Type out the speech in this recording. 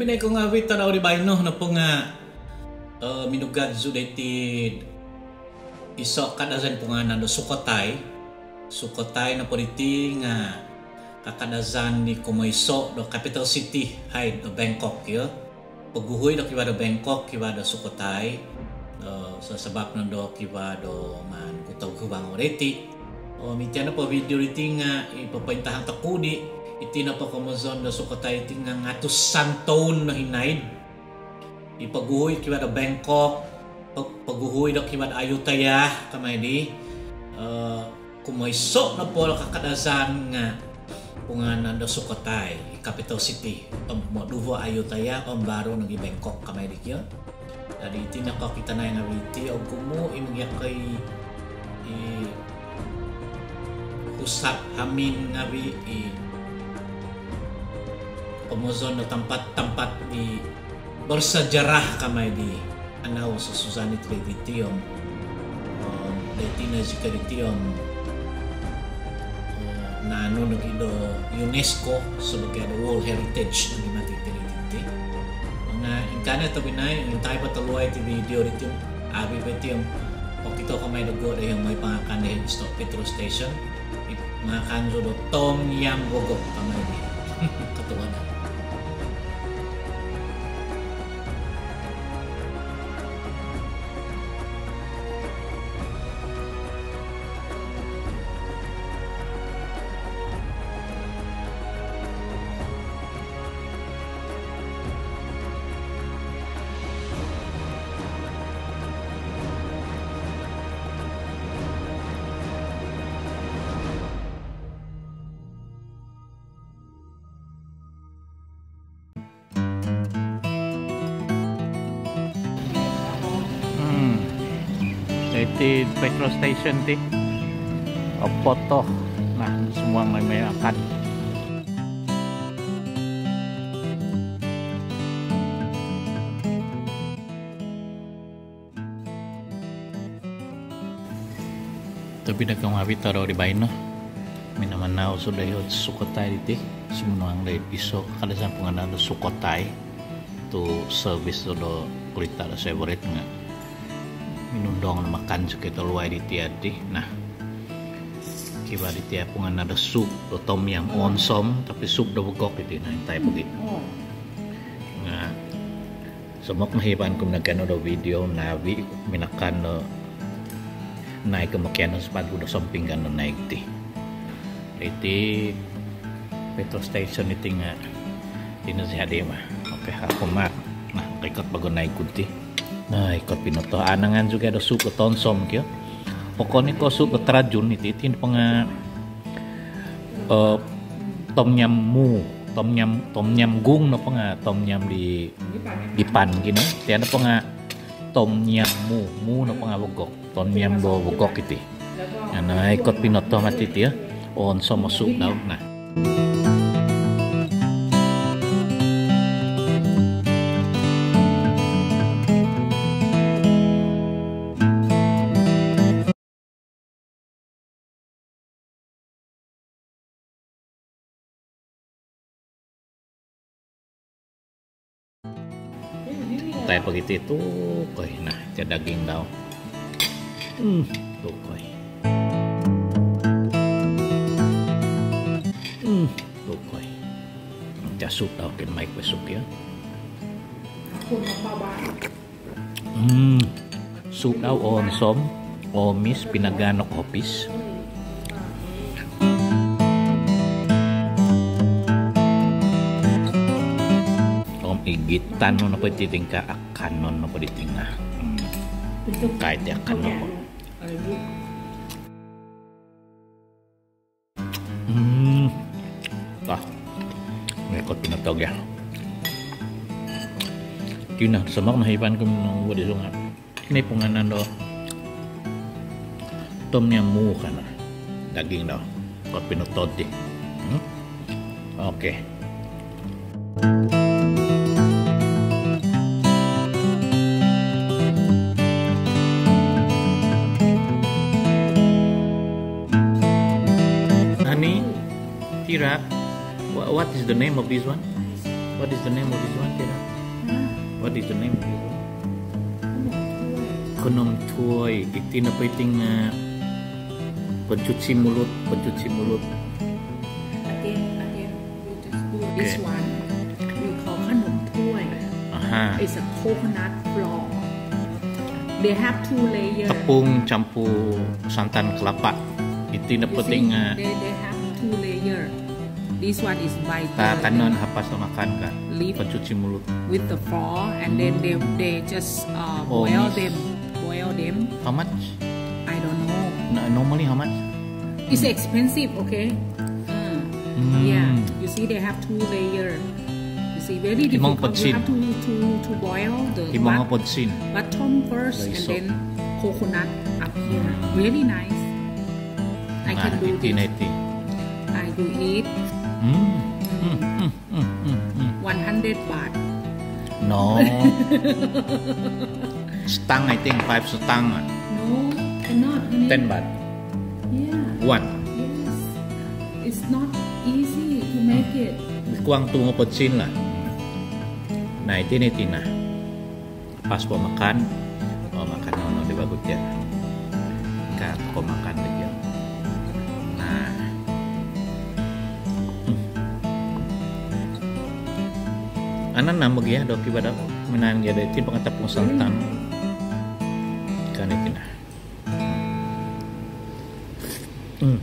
Tapi na ko nga wita daw di bayno na po nga uh, minugad zudated iso kadazan po nga nando sukotay sukotay na po diti nga kakadazan ni kumoiso do capital city hay do Bangkok yo paguhoy do kiwa do Bangkok kiwa do sukotay uh, sa sabab na do kiwa do man kutaw kubang oreti o mitya na po video diti nga ipapaintahan takudi iti na pa kamazon na sukatay iti nga ngatos santon na hinaid. Ipaguhoy kiwa da Bangkok pag paguhoy da kiwa da Ayutthaya kamay di. Uh, kumayso na po kakadazan nga punganan da sukatay capital city. Um, Moduvo Ayutthaya om baro nagi Bangkok kamay di kyo. Dadi iti nakakita na yung awiti o kumu imagyak kay i usap hamin ngawi i pemozon na tempat-tempat di bersejarah kamay di anaw sa Susani Treditium um, Detina Zikaditium uh, na ano nag ido UNESCO sebagai ada World Heritage ng imati Trediti mga inkana to binay yung tayo pataluay ti video dito abi pa tiyong o kito kamay dugo na yung may pangakan na stop petrol station. Mga kanzo do Tom Yam Gogo kamay di katuwa na Iti petrol station ti. O foto. Nah, semua may akan. Tapi na kang habit taro di baino. Minamanao so dayo sukotay diti. Simunuang dayo piso. Kada sa pangalan do sukotay. To service do kulita do favorite nga minundong na makan sa kita luay di nah kiba di tiap pungan ada sup do tom yam onsom tapi sup do bugok itu nah tay begitu nga semok mahiban nagano do video navi minakan do naik ke makian sepatu do samping kan do naik ti iti petrol station itu nga Tino si Hadi mah. Oke, aku mah. Nah, ikut bago naik kunti. Nah, ikut pinoto. Anangan juga ada suku tonsom kyo. Pokoknya ko suku terajun itu itu penga uh, tom yam mu, tom yam tom yam gung no penga tom yam di di pan gini. Tiada penga tom yam mu, mu no penga bogok. Tom yam do bogok itu. Nah, ikut pinoto mati ya. On so masuk daw nah. Tayo begitu itu koy. Nah ke daging daw hmm tuh koy. Hmm tuh koy. Cha sup daw kin mic besok ya. Hmm sup daw on som omis pinaganok opis. om igitan no na pwede tingka akan no na pwede tingka hmm. kahit di akan no hmm ah ngekot pinatog ya Kina, semak nahipan ko nung wadi sunga. Ini punganan do. Tom yam mu kana. Daging daw. Kot pinutod di. Hmm? Oke. Okay. Tira, what, is the name of this one? What is the name of this one, Tira? What is the name of this one? Konom Tuoy. Itin apa iting uh, pencuci mulut, pencuci mulut. Again, this one. You call Konom Tuoy. Uh-huh. It's a coconut flour. They have two layers. Tepung campur santan kelapa. Itin apa iting. They, they have two layers. Layer. This one is by ta the- kanon hapas na makan ka. Leaf. Pencuci mulut. with the flour and then they they just uh, Oh, boil them boil them. How much? I don't know. No, normally how much? it's expensive okay? Mm. Mm. yeah. You see they have two layer. You see very difficult. you have to to to boil the bottom first and then coconut up here. Really nice. I can do iti na this I do it Mm. Mm, mm, mm, mm, mm. 100 baht No. stang, I think. Five stang. no cannot honey. Ten baht. yeah One. yes it's not easy to make it Kuang tungo podsin lah. Nah, iti na iti na. Pas po makan. Oh, makan no, di bagut ya. Ka, ko makan Hmm. Anan na mo ya, doki bada menan ya dati pangatapong santan. Kan iti na. Hmm.